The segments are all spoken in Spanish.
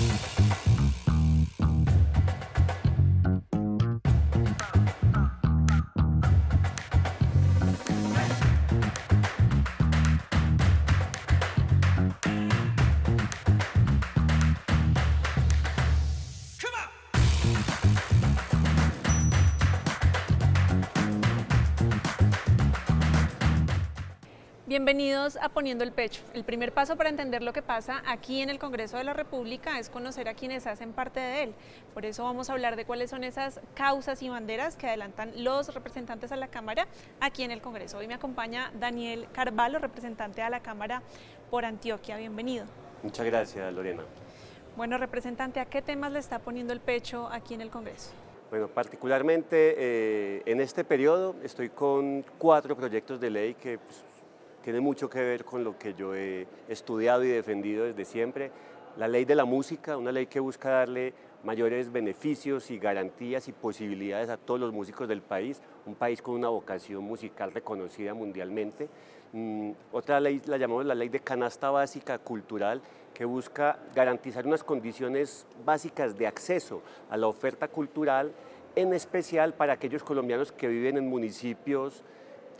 Thank you. Bienvenidos a Poniendo el Pecho. El primer paso para entender lo que pasa aquí en el Congreso de la República es conocer a quienes hacen parte de él. Por eso vamos a hablar de cuáles son esas causas y banderas que adelantan los representantes a la Cámara aquí en el Congreso. Hoy me acompaña Daniel Carvalho, representante a la Cámara por Antioquia. Bienvenido. Muchas gracias, Lorena. Bueno, representante, ¿a qué temas le está poniendo el pecho aquí en el Congreso? Bueno, particularmente eh, en este periodo estoy con cuatro proyectos de ley que pues, tiene mucho que ver con lo que yo he estudiado y defendido desde siempre. La ley de la música, una ley que busca darle mayores beneficios y garantías y posibilidades a todos los músicos del país, un país con una vocación musical reconocida mundialmente. Mm, otra ley la llamamos la ley de canasta básica cultural, que busca garantizar unas condiciones básicas de acceso a la oferta cultural, en especial para aquellos colombianos que viven en municipios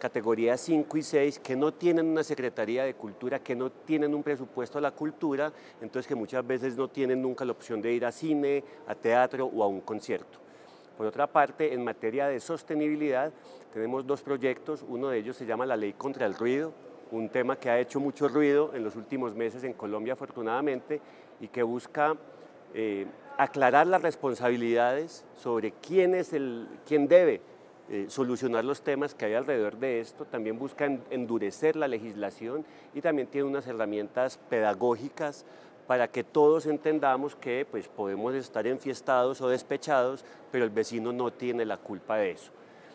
categorías 5 y 6 que no tienen una Secretaría de Cultura, que no tienen un presupuesto a la cultura, entonces que muchas veces no tienen nunca la opción de ir a cine, a teatro o a un concierto. Por otra parte, en materia de sostenibilidad, tenemos dos proyectos, uno de ellos se llama la Ley contra el Ruido, un tema que ha hecho mucho ruido en los últimos meses en Colombia afortunadamente y que busca eh, aclarar las responsabilidades sobre quién, es el, quién debe eh, solucionar los temas que hay alrededor de esto, también busca endurecer la legislación y también tiene unas herramientas pedagógicas para que todos entendamos que pues, podemos estar enfiestados o despechados, pero el vecino no tiene la culpa de eso.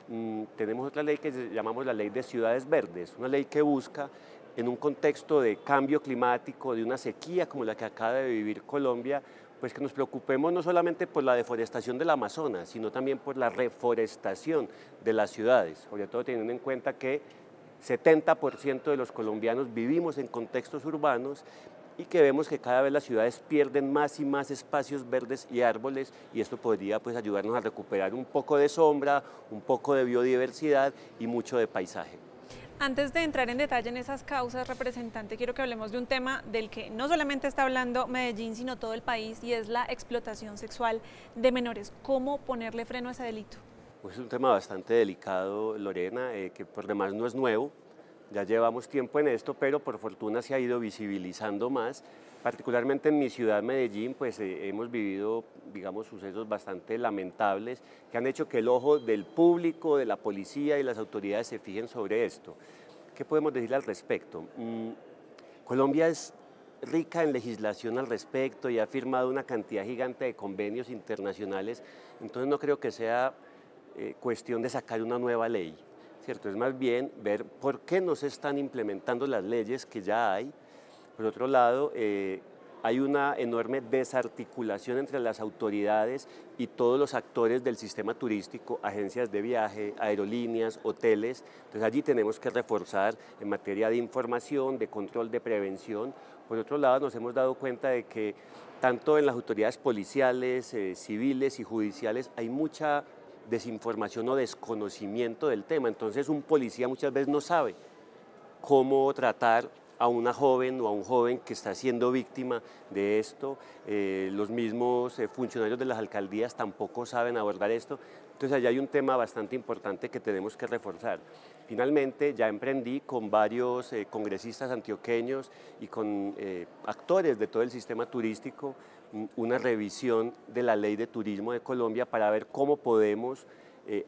Mm, tenemos otra ley que llamamos la ley de ciudades verdes, una ley que busca en un contexto de cambio climático, de una sequía como la que acaba de vivir Colombia, pues que nos preocupemos no solamente por la deforestación del Amazonas, sino también por la reforestación de las ciudades, sobre todo teniendo en cuenta que 70% de los colombianos vivimos en contextos urbanos y que vemos que cada vez las ciudades pierden más y más espacios verdes y árboles y esto podría pues ayudarnos a recuperar un poco de sombra, un poco de biodiversidad y mucho de paisaje. Antes de entrar en detalle en esas causas, representante, quiero que hablemos de un tema del que no solamente está hablando Medellín, sino todo el país, y es la explotación sexual de menores. ¿Cómo ponerle freno a ese delito? Pues es un tema bastante delicado, Lorena, eh, que por demás no es nuevo. Ya llevamos tiempo en esto, pero por fortuna se ha ido visibilizando más Particularmente en mi ciudad, Medellín, pues eh, hemos vivido, digamos, sucesos bastante lamentables que han hecho que el ojo del público, de la policía y las autoridades se fijen sobre esto. ¿Qué podemos decir al respecto? Mm, Colombia es rica en legislación al respecto y ha firmado una cantidad gigante de convenios internacionales, entonces no creo que sea eh, cuestión de sacar una nueva ley, ¿cierto? Es más bien ver por qué no se están implementando las leyes que ya hay, por otro lado, eh, hay una enorme desarticulación entre las autoridades y todos los actores del sistema turístico, agencias de viaje, aerolíneas, hoteles. Entonces allí tenemos que reforzar en materia de información, de control, de prevención. Por otro lado, nos hemos dado cuenta de que tanto en las autoridades policiales, eh, civiles y judiciales hay mucha desinformación o desconocimiento del tema. Entonces un policía muchas veces no sabe cómo tratar a una joven o a un joven que está siendo víctima de esto. Eh, los mismos eh, funcionarios de las alcaldías tampoco saben abordar esto. Entonces allá hay un tema bastante importante que tenemos que reforzar. Finalmente ya emprendí con varios eh, congresistas antioqueños y con actores de todo el sistema turístico una revisión de la ley de turismo de Colombia para ver cómo podemos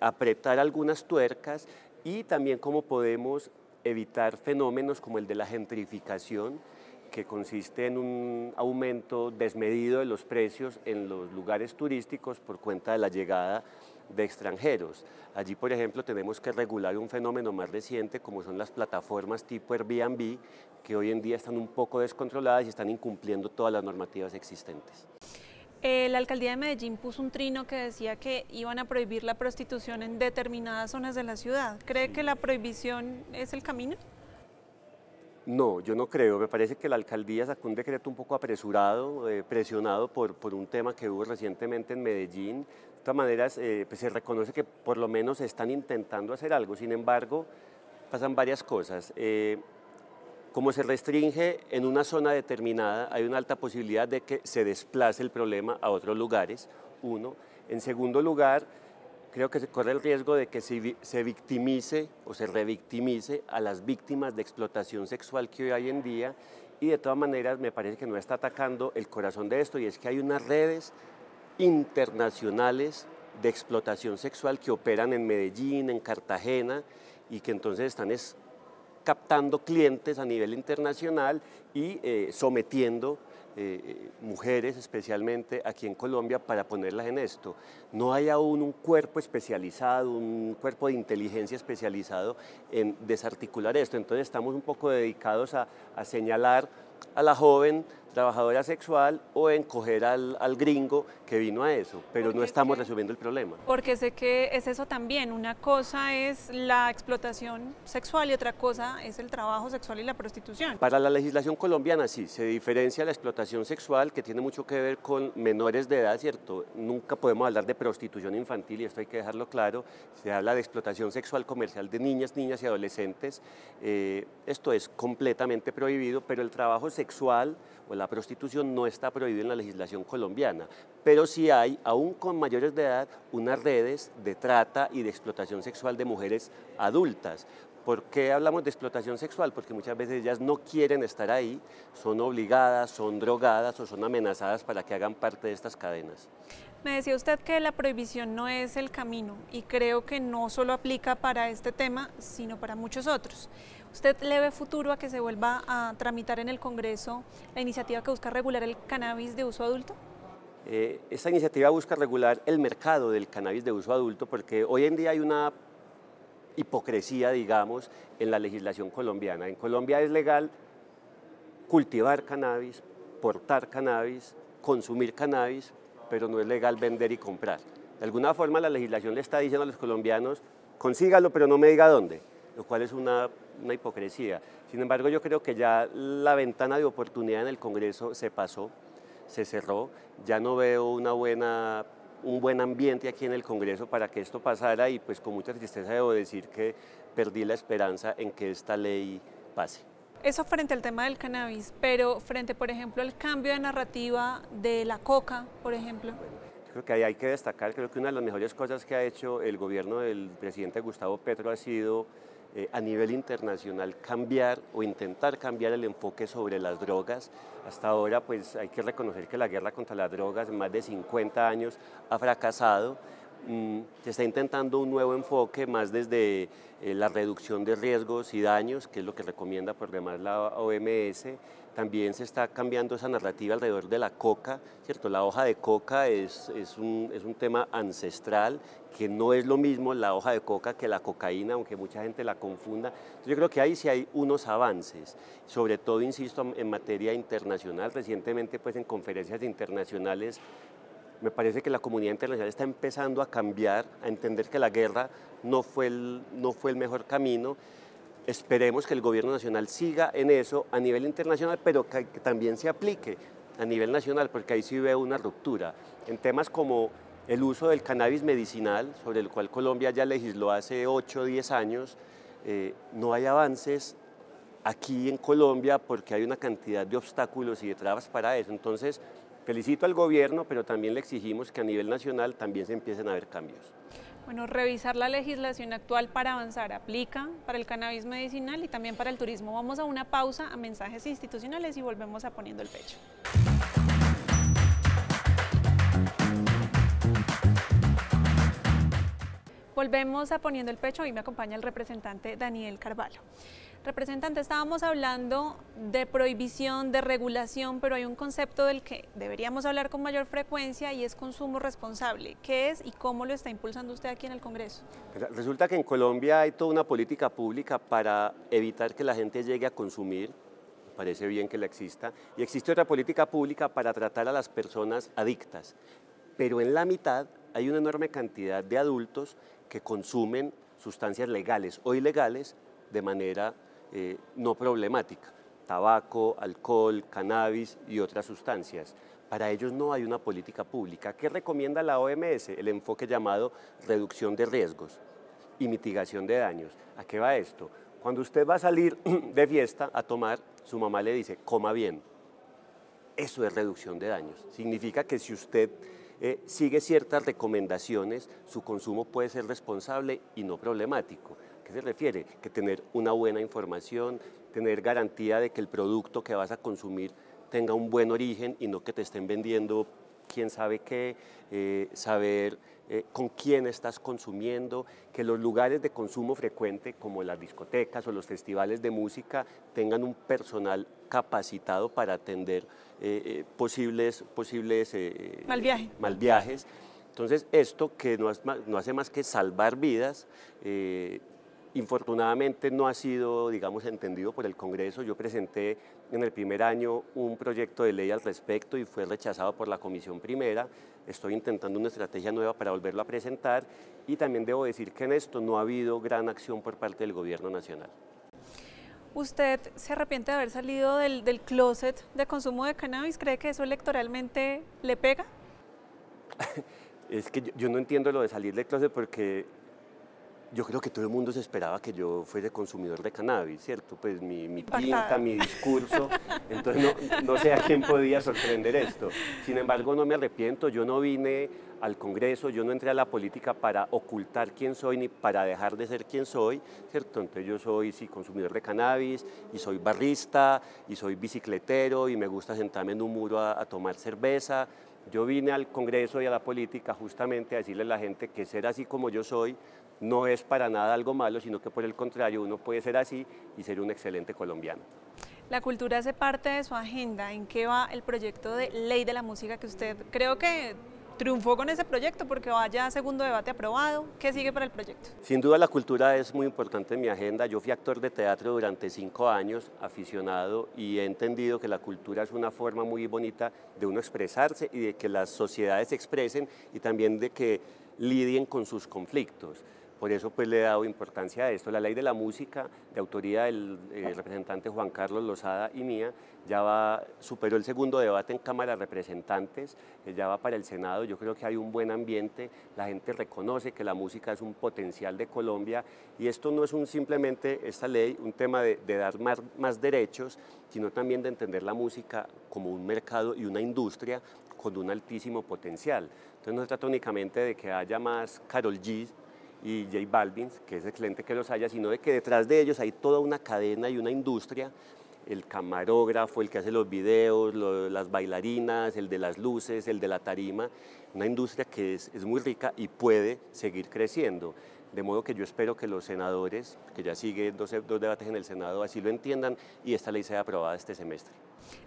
apretar algunas tuercas y también cómo podemos evitar fenómenos como el de la gentrificación, que consiste en un aumento desmedido de los precios en los lugares turísticos por cuenta de la llegada de extranjeros. Allí, por ejemplo, tenemos que regular un fenómeno más reciente como son las plataformas tipo Airbnb, que hoy en día están un poco descontroladas y están incumpliendo todas las normativas existentes. Eh, la alcaldía de Medellín puso un trino que decía que iban a prohibir la prostitución en determinadas zonas de la ciudad. ¿Cree que la prohibición es el camino? No, yo no creo. Me parece que la alcaldía sacó un decreto un poco apresurado, eh, presionado por, por, un tema que hubo recientemente en Medellín. De todas maneras, eh, pues se reconoce que por lo menos están intentando hacer algo. Sin embargo, pasan varias cosas. Como se restringe en una zona determinada, hay una alta posibilidad de que se desplace el problema a otros lugares, uno. En segundo lugar, creo que se corre el riesgo de que se, victimice o se revictimice a las víctimas de explotación sexual que hoy hay en día y de todas maneras me parece que no está atacando el corazón de esto y es que hay unas redes internacionales de explotación sexual que operan en Medellín, en Cartagena y que entonces están captando clientes a nivel internacional y eh, sometiendo eh, mujeres especialmente aquí en Colombia para ponerlas en esto. No hay aún un cuerpo especializado, un cuerpo de inteligencia especializado en desarticular esto. Entonces estamos un poco dedicados a señalar a la joven trabajadora sexual o en coger al, al gringo que vino a eso, pero no estamos resolviendo el problema. Porque sé que es eso también, una cosa es la explotación sexual y otra cosa es el trabajo sexual y la prostitución. Para la legislación colombiana sí, se diferencia la explotación sexual que tiene mucho que ver con menores de edad, ¿cierto? Nunca podemos hablar de prostitución infantil y esto hay que dejarlo claro, se habla de explotación sexual comercial de niñas, niñas y adolescentes, eh, esto es completamente prohibido, pero el trabajo sexual o la prostitución no está prohibida en la legislación colombiana, pero sí hay, aún con mayores de edad, unas redes de trata y de explotación sexual de mujeres adultas. ¿Por qué hablamos de explotación sexual? Porque muchas veces ellas no quieren estar ahí, son obligadas, son drogadas o son amenazadas para que hagan parte de estas cadenas. Me decía usted que la prohibición no es el camino y creo que no solo aplica para este tema, sino para muchos otros. ¿Usted le ve futuro a que se vuelva a tramitar en el Congreso la iniciativa que busca regular el cannabis de uso adulto? Eh, esta iniciativa busca regular el mercado del cannabis de uso adulto porque hoy en día hay una hipocresía, digamos, en la legislación colombiana. En Colombia es legal cultivar cannabis, portar cannabis, consumir cannabis, pero no es legal vender y comprar. De alguna forma la legislación le está diciendo a los colombianos, consígalo, pero no me diga dónde, lo cual es una, una hipocresía. Sin embargo, yo creo que ya la ventana de oportunidad en el Congreso se pasó, se cerró, ya no veo una buena un buen ambiente aquí en el Congreso para que esto pasara y pues con mucha tristeza debo decir que perdí la esperanza en que esta ley pase. Eso frente al tema del cannabis, pero frente, por ejemplo, al cambio de narrativa de la coca, por ejemplo. creo que ahí hay que destacar, creo que una de las mejores cosas que ha hecho el gobierno del presidente Gustavo Petro ha sido eh, a nivel internacional cambiar o intentar cambiar el enfoque sobre las drogas. Hasta ahora pues hay que reconocer que la guerra contra las drogas en más de 50 años ha fracasado. Mm, se está intentando un nuevo enfoque más desde eh, la reducción de riesgos y daños, que es lo que recomienda por demás la OMS. También se está cambiando esa narrativa alrededor de la coca, ¿cierto? La hoja de coca es, es, un, es un tema ancestral que no es lo mismo la hoja de coca que la cocaína, aunque mucha gente la confunda. yo creo que ahí sí hay unos avances, sobre todo, insisto, en materia internacional. Recientemente, pues en conferencias internacionales, me parece que la comunidad internacional está empezando a cambiar, a entender que la guerra no fue el, no fue el mejor camino. Esperemos que el gobierno nacional siga en eso a nivel internacional, pero que, también se aplique a nivel nacional, porque ahí sí veo una ruptura. En temas como el uso del cannabis medicinal, sobre el cual Colombia ya legisló hace 8 o 10 años, eh, no hay avances aquí en Colombia porque hay una cantidad de obstáculos y de trabas para eso. Entonces, felicito al gobierno, pero también le exigimos que a nivel nacional también se empiecen a ver cambios. Bueno, revisar la legislación actual para avanzar aplica para el cannabis medicinal y también para el turismo. Vamos a una pausa a mensajes institucionales y volvemos a poniendo el pecho. Volvemos a Poniendo el Pecho y me acompaña el representante Daniel Carvalho. Representante, estábamos hablando de prohibición, de regulación, pero hay un concepto del que deberíamos hablar con mayor frecuencia y es consumo responsable. ¿Qué es y cómo lo está impulsando usted aquí en el Congreso? Pues, resulta que en Colombia hay toda una política pública para evitar que la gente llegue a consumir, parece bien que la exista, y existe otra política pública para tratar a las personas adictas. Pero en la mitad hay una enorme cantidad de adultos que consumen sustancias legales o ilegales de manera eh, no problemática. tabaco, alcohol, cannabis y otras sustancias. Para ellos no hay una política pública. ¿Qué recomienda la OMS? El enfoque llamado reducción de riesgos y mitigación de daños. ¿A qué va esto? Cuando usted va a salir de fiesta a tomar, su mamá le dice, coma bien. Eso es reducción de daños. Significa que si usted eh, sigue ciertas recomendaciones, su consumo puede ser responsable y no problemático. ¿A qué se refiere? Que tener una buena información, tener garantía de que el producto que vas a consumir tenga un buen origen y no que te estén vendiendo quién sabe qué, eh, saber eh, con quién estás consumiendo, que los lugares de consumo frecuente como las discotecas o los festivales de música tengan un personal capacitado para atender eh, posibles, posibles Mal viajes. Entonces, esto que no, no, hace más que salvar vidas, Infortunadamente no ha sido, digamos, entendido por el Congreso. Yo presenté en el primer año un proyecto de ley al respecto y fue rechazado por la Comisión Primera. Estoy intentando una estrategia nueva para volverlo a presentar y también debo decir que en esto no ha habido gran acción por parte del Gobierno Nacional. ¿Usted se arrepiente de haber salido del, del closet de consumo de cannabis? ¿Cree que eso electoralmente le pega? es que yo, yo, no entiendo lo de salir del closet porque yo creo que todo el mundo se esperaba que yo fuese consumidor de cannabis, ¿cierto? Pues mi, mi pinta, mi discurso, entonces no, no, sé a quién podía sorprender esto. Sin embargo, no me arrepiento, yo no vine al Congreso, yo no entré a la política para ocultar quién soy ni para dejar de ser quien soy, ¿cierto? Entonces yo soy, sí, consumidor de cannabis y soy barrista y soy bicicletero y me gusta sentarme en un muro a, a tomar cerveza. Yo vine al Congreso y a la política justamente a decirle a la gente que ser así como yo soy no es para nada algo malo, sino que por el contrario uno puede ser así y ser un excelente colombiano. La cultura hace parte de su agenda. ¿En qué va el proyecto de ley de la música que usted creo que triunfó con ese proyecto porque vaya a segundo debate aprobado. ¿Qué sigue para el proyecto? Sin duda la cultura es muy importante en mi agenda. Yo fui actor de teatro durante cinco años, aficionado, y he entendido que la cultura es una forma muy bonita de uno expresarse y de que las sociedades se expresen y también de que lidien con sus conflictos. Por eso pues le he dado importancia a esto. La ley de la música, de autoría del eh, representante Juan Carlos Lozada y mía, ya va, superó el segundo debate en Cámara de Representantes, eh, ya va para el Senado. Yo creo que hay un buen ambiente, la gente reconoce que la música es un potencial de Colombia y esto no es un, simplemente, esta ley, un tema de, dar más, más derechos, sino también de entender la música como un mercado y una industria con un altísimo potencial. Entonces no se trata únicamente de que haya más Carol G y J Balvin, que es excelente que los haya, sino de que detrás de ellos hay toda una cadena y una industria, el camarógrafo, el que hace los videos, las bailarinas, el de las luces, el de la tarima, una industria que es, es muy rica y puede seguir creciendo. De modo que yo espero que los senadores, que ya siguen dos, dos, debates en el Senado, así lo entiendan y esta ley sea aprobada este semestre.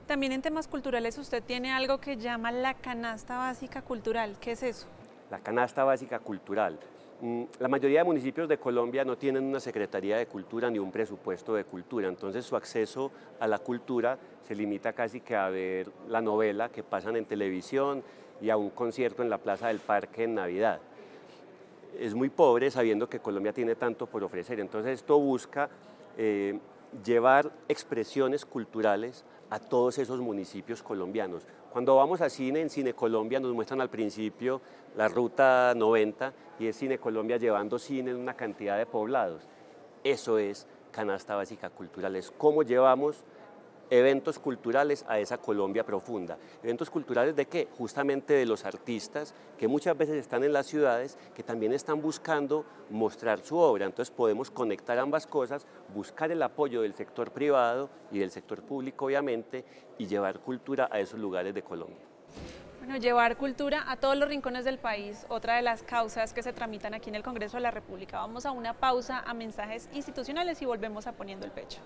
También en temas culturales usted tiene algo que llama la canasta básica cultural. ¿Qué es eso? La canasta básica cultural. Mm, la mayoría de municipios de Colombia no tienen una Secretaría de Cultura ni un presupuesto de cultura, entonces su acceso a la cultura se limita casi que a ver la novela que pasan en televisión y a un concierto en la Plaza del Parque en Navidad. Es muy pobre sabiendo que Colombia tiene tanto por ofrecer, entonces esto busca eh, llevar expresiones culturales a todos esos municipios colombianos. Cuando vamos a cine, en Cine Colombia nos muestran al principio la ruta 90 y es Cine Colombia llevando cine en una cantidad de poblados. Eso es canasta básica cultural, es cómo llevamos eventos culturales a esa Colombia profunda. ¿Eventos culturales de qué? Justamente de los artistas que muchas veces están en las ciudades, que también están buscando mostrar su obra. Entonces podemos conectar ambas cosas, buscar el apoyo del sector privado y del sector público, obviamente, y llevar cultura a esos lugares de Colombia. Bueno, llevar cultura a todos los rincones del país, otra de las causas que se tramitan aquí en el Congreso de la República. Vamos a una pausa a mensajes institucionales y volvemos a Poniendo el Pecho.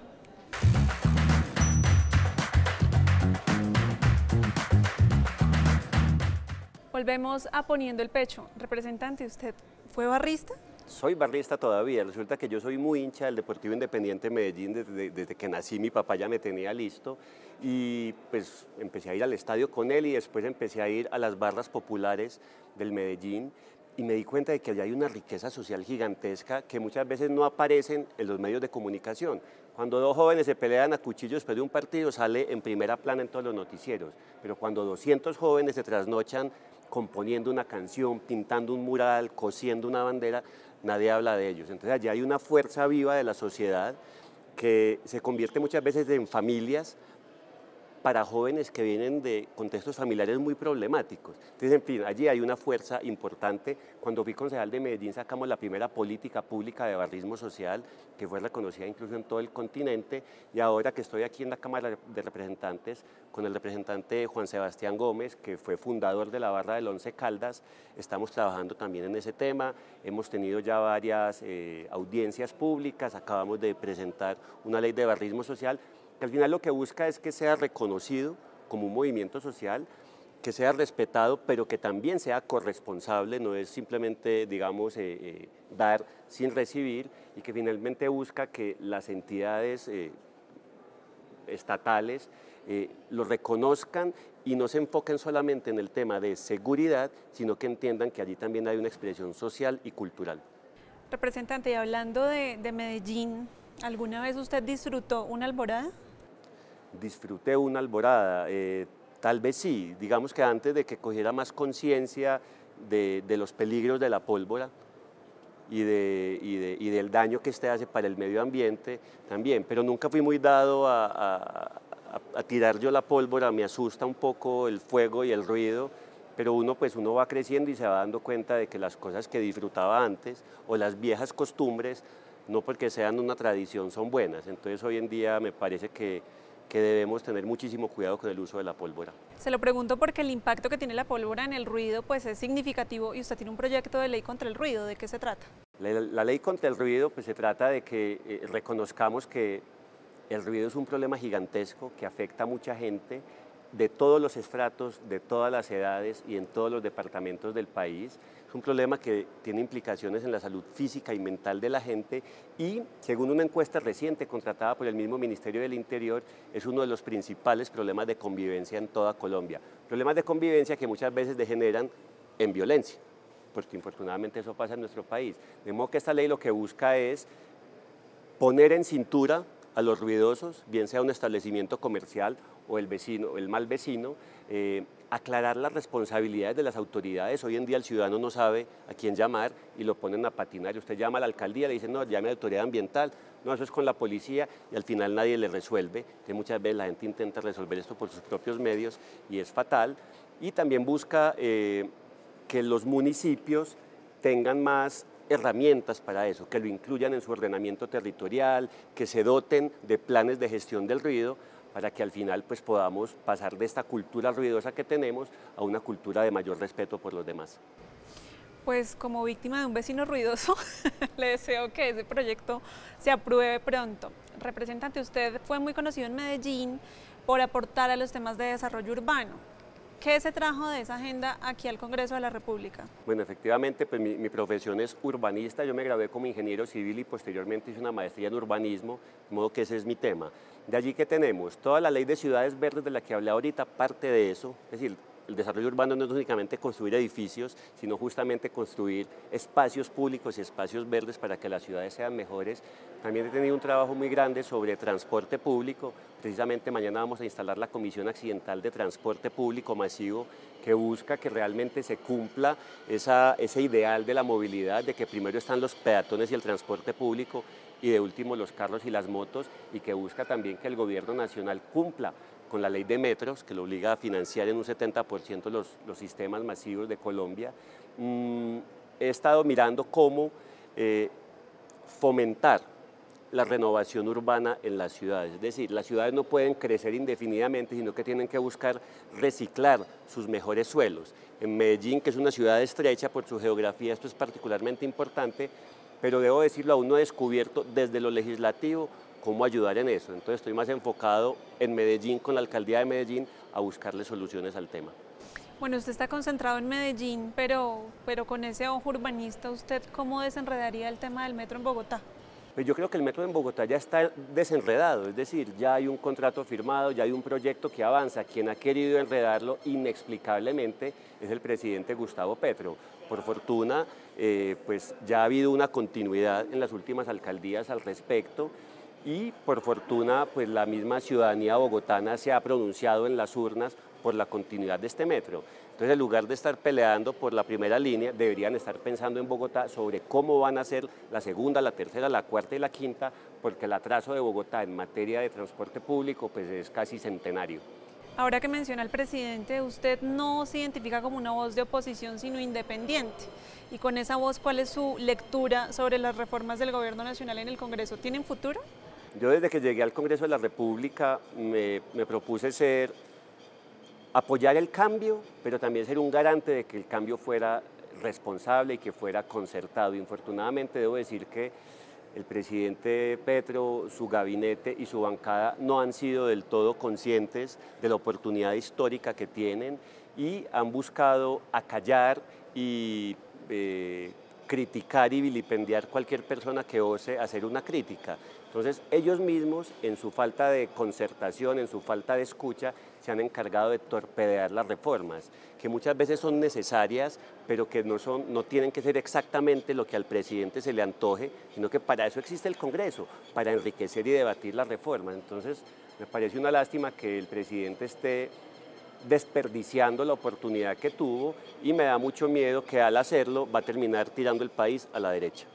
Volvemos a poniendo el pecho. Representante, ¿usted fue barrista? Soy barrista todavía. Resulta que yo soy muy hincha del Deportivo Independiente Medellín desde, desde, que nací. Mi papá ya me tenía listo y pues empecé a ir al estadio con él y después empecé a ir a las barras populares del Medellín y me di cuenta de que allá hay una riqueza social gigantesca que muchas veces no aparecen en los medios de comunicación. Cuando dos jóvenes se pelean a cuchillos después de un partido, sale en primera plana en todos los noticieros. Pero cuando 200 jóvenes se trasnochan componiendo una canción, pintando un mural, cosiendo una bandera, nadie habla de ellos. Entonces allí hay una fuerza viva de la sociedad que se convierte muchas veces en familias para jóvenes que vienen de contextos familiares muy problemáticos. Entonces, en fin, allí hay una fuerza importante. Cuando fui concejal de Medellín sacamos la primera política pública de barrismo social, que fue reconocida incluso en todo el continente, y ahora que estoy aquí en la Cámara de Representantes con el representante Juan Sebastián Gómez, que fue fundador de la Barra del Once Caldas, estamos trabajando también en ese tema. Hemos tenido ya varias eh, audiencias públicas, acabamos de presentar una ley de barrismo social, al final lo que busca es que sea reconocido como un movimiento social, que sea respetado, pero que también sea corresponsable, no es simplemente, digamos, eh, eh, dar sin recibir, y que finalmente busca que las entidades eh, estatales lo reconozcan y no se enfoquen solamente en el tema de seguridad, sino que entiendan que allí también hay una expresión social y cultural. Representante, y hablando de Medellín, ¿alguna vez usted disfrutó una alborada? Disfruté una alborada. Eh, tal vez sí, digamos que antes de que cogiera más conciencia de, los peligros de la pólvora y, de, del daño que este hace para el medio ambiente también, pero nunca fui muy dado a, tirar yo la pólvora, me asusta un poco el fuego y el ruido, pero uno pues uno va creciendo y se va dando cuenta de que las cosas que disfrutaba antes o las viejas costumbres, no porque sean una tradición, son buenas. Entonces hoy en día me parece que que debemos tener muchísimo cuidado con el uso de la pólvora. Se lo pregunto porque el impacto que tiene la pólvora en el ruido pues es significativo y usted tiene un proyecto de ley contra el ruido, ¿de qué se trata? La, ley contra el ruido pues se trata de que eh, reconozcamos que el ruido es un problema gigantesco que afecta a mucha gente de todos los estratos, de todas las edades y en todos los departamentos del país. Es un problema que tiene implicaciones en la salud física y mental de la gente y, según una encuesta reciente contratada por el mismo Ministerio del Interior, es uno de los principales problemas de convivencia en toda Colombia. Problemas de convivencia que muchas veces degeneran en violencia, porque infortunadamente eso pasa en nuestro país. De modo que esta ley lo que busca es poner en cintura a los ruidosos, bien sea un establecimiento comercial o el vecino, el mal vecino, eh, aclarar las responsabilidades de las autoridades. Hoy en día el ciudadano no sabe a quién llamar y lo ponen a patinar. Usted llama a la alcaldía, le dicen, no, llame a la autoridad ambiental, no, eso es con la policía y al final nadie le resuelve. Muchas veces la gente intenta resolver esto por sus propios medios y es fatal. Y también busca eh, que los municipios tengan más herramientas para eso, que lo incluyan en su ordenamiento territorial, que se doten de planes de gestión del ruido para que al final pues podamos pasar de esta cultura ruidosa que tenemos a una cultura de mayor respeto por los demás. Pues como víctima de un vecino ruidoso, le deseo que ese proyecto se apruebe pronto. Representante, usted fue muy conocido en Medellín por aportar a los temas de desarrollo urbano. ¿Qué se trajo de esa agenda aquí al Congreso de la República? Bueno, efectivamente, pues mi, profesión es urbanista. Yo me gradué como ingeniero civil y posteriormente hice una maestría en urbanismo, de modo que ese es mi tema. De allí que tenemos toda la ley de ciudades verdes de la que hablé ahorita, parte de eso, es decir, el desarrollo urbano no es únicamente construir edificios, sino justamente construir espacios públicos y espacios verdes para que las ciudades sean mejores. También he tenido un trabajo muy grande sobre transporte público. Precisamente mañana vamos a instalar la Comisión Accidental de Transporte Público Masivo que busca que realmente se cumpla ese ideal de la movilidad, de que primero están los peatones y el transporte público y de último los carros y las motos y que busca también que el gobierno nacional cumpla con la ley de metros, que lo obliga a financiar en un 70% los, los sistemas masivos de Colombia, mm, he estado mirando cómo eh, fomentar la renovación urbana en las ciudades. Es decir, las ciudades no pueden crecer indefinidamente, sino que tienen que buscar reciclar sus mejores suelos. En Medellín, que es una ciudad estrecha por su geografía, esto es particularmente importante, pero debo decirlo, aún no he descubierto desde lo legislativo cómo ayudar en eso. Entonces estoy más enfocado en Medellín, con la alcaldía de Medellín, a buscarle soluciones al tema. Bueno, usted está concentrado en Medellín, pero, pero con ese ojo urbanista, ¿usted cómo desenredaría el tema del metro en Bogotá? Pues yo creo que el metro en Bogotá ya está desenredado, es decir, ya hay un contrato firmado, ya hay un proyecto que avanza. Quien ha querido enredarlo inexplicablemente es el presidente Gustavo Petro. Por fortuna, eh, pues ya ha habido una continuidad en las últimas alcaldías al respecto y por fortuna pues la misma ciudadanía bogotana se ha pronunciado en las urnas por la continuidad de este metro. Entonces, en lugar de estar peleando por la primera línea, deberían estar pensando en Bogotá sobre cómo van a ser la segunda, la tercera, la cuarta y la quinta, porque el atraso de Bogotá en materia de transporte público pues, es casi centenario. Ahora que menciona el presidente, usted no se identifica como una voz de oposición, sino independiente. Y con esa voz, ¿cuál es su lectura sobre las reformas del gobierno nacional en el Congreso? ¿Tienen futuro? Yo desde que llegué al Congreso de la República me, me propuse ser apoyar el cambio, pero también ser un garante de que el cambio fuera responsable y que fuera concertado. Infortunadamente debo decir que el presidente Petro, su gabinete y su bancada no han sido del todo conscientes de la oportunidad histórica que tienen y han buscado acallar y eh, criticar y vilipendiar cualquier persona que ose hacer una crítica. Entonces ellos mismos, en su falta de concertación, en su falta de escucha, se han encargado de torpedear las reformas, que muchas veces son necesarias, pero que no, son, no tienen que ser exactamente lo que al presidente se le antoje, sino que para eso existe el Congreso, para enriquecer y debatir las reformas. Entonces me parece una lástima que el presidente esté desperdiciando la oportunidad que tuvo y me da mucho miedo que al hacerlo va a terminar tirando el país a la derecha.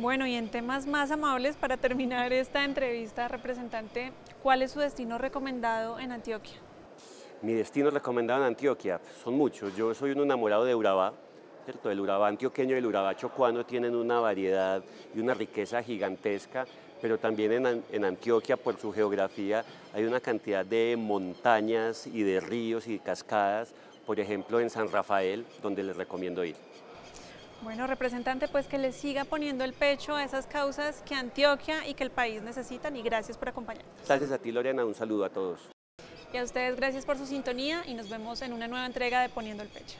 Bueno, y en temas más amables, para terminar esta entrevista, representante, ¿cuál es su destino recomendado en Antioquia? Mi destino recomendado en Antioquia, son muchos. Yo soy un enamorado de Urabá, ¿cierto? El Urabá antioqueño y el Urabá chocuano tienen una variedad y una riqueza gigantesca, pero también en, en, Antioquia, por su geografía, hay una cantidad de montañas y de ríos y cascadas, por ejemplo en San Rafael, donde les recomiendo ir. Bueno, representante, pues que le siga poniendo el pecho a esas causas que Antioquia y que el país necesitan y gracias por acompañarnos. Gracias a ti, Lorena, un saludo a todos. Y a ustedes gracias por su sintonía y nos vemos en una nueva entrega de Poniendo el Pecho.